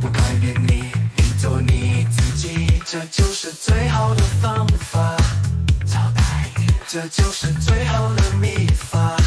不改变你，你做你自己，这就是最好的方法，这就是最好的秘法。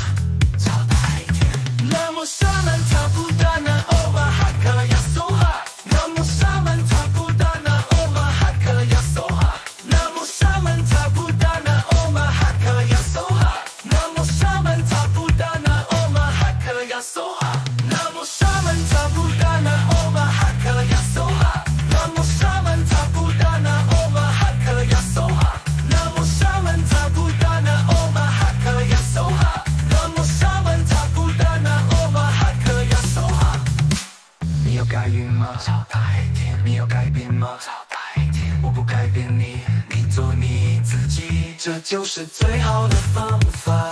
找代替你要改变吗？找代替我不改变你你做你自己这就是最好的方法。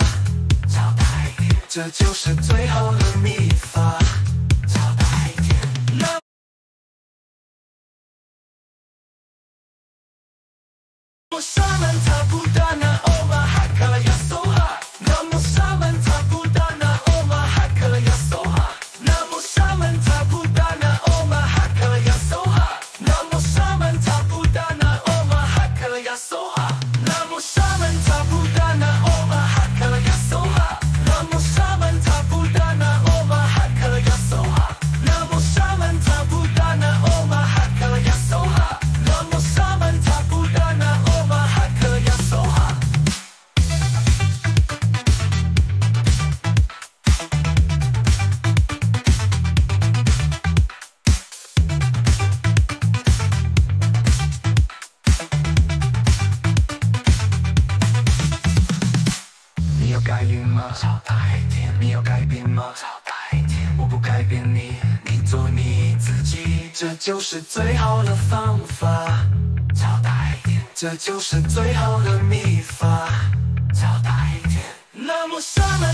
找代替这就是最好的秘法。找代替那我算了找不到改变吗？找大一点。你要改变吗？找大一点。我不改变你，你做你自己，这就是最好的方法。找大一点，这就是最好的秘法。找大一点。那么，什么